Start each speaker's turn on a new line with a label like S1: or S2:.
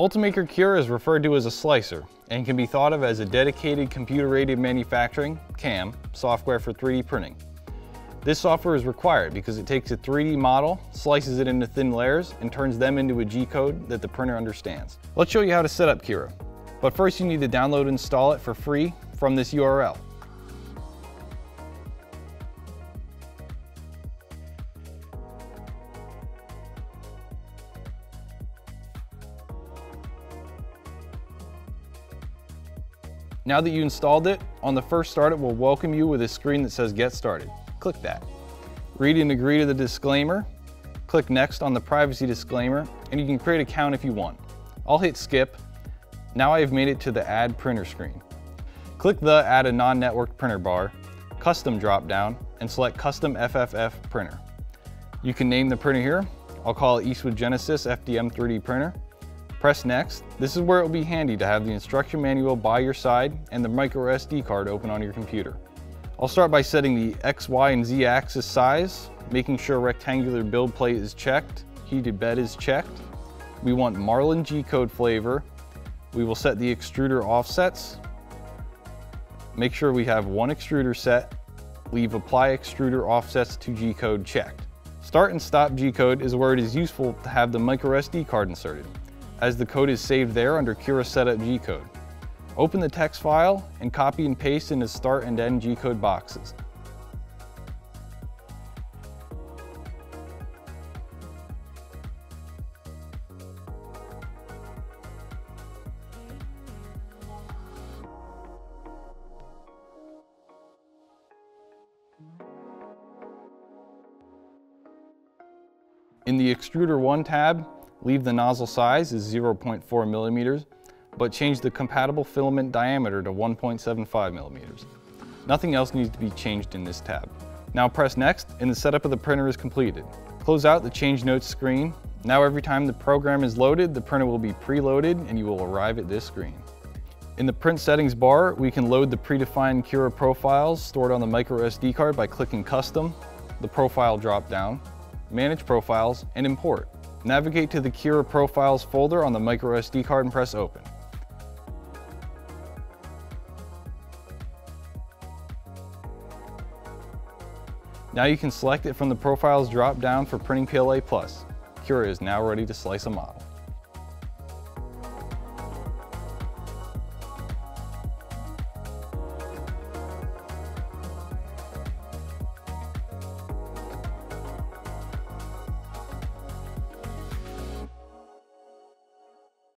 S1: Ultimaker Cura is referred to as a slicer and can be thought of as a dedicated computer-aided manufacturing, CAM, software for 3D printing. This software is required because it takes a 3D model, slices it into thin layers, and turns them into a G-code that the printer understands. Let's show you how to set up Cura. But first you need to download and install it for free from this URL. Now that you installed it, on the first start it will welcome you with a screen that says Get Started. Click that. Read and agree to the disclaimer. Click Next on the privacy disclaimer, and you can create an account if you want. I'll hit Skip. Now I have made it to the Add Printer screen. Click the Add a Non-Networked Printer bar, Custom drop-down, and select Custom FFF Printer. You can name the printer here. I'll call it Eastwood Genesis FDM 3D Printer. Press next. This is where it will be handy to have the instruction manual by your side and the micro SD card open on your computer. I'll start by setting the X, Y, and Z axis size, making sure rectangular build plate is checked, heated bed is checked. We want Marlin G-code flavor. We will set the extruder offsets. Make sure we have one extruder set. Leave apply extruder offsets to G-code checked. Start and stop G-code is where it is useful to have the micro SD card inserted as the code is saved there under Cura Setup G-code. Open the text file and copy and paste into start and end G-code boxes. In the Extruder 1 tab, Leave the nozzle size as 0.4 millimeters, but change the compatible filament diameter to 1.75 millimeters. Nothing else needs to be changed in this tab. Now press next and the setup of the printer is completed. Close out the change notes screen. Now every time the program is loaded, the printer will be preloaded and you will arrive at this screen. In the print settings bar, we can load the predefined Cura profiles stored on the micro SD card by clicking custom, the profile drop down, manage profiles, and import. Navigate to the Cura Profiles folder on the microSD card and press open. Now you can select it from the Profiles drop down for printing PLA+. Cura is now ready to slice a model.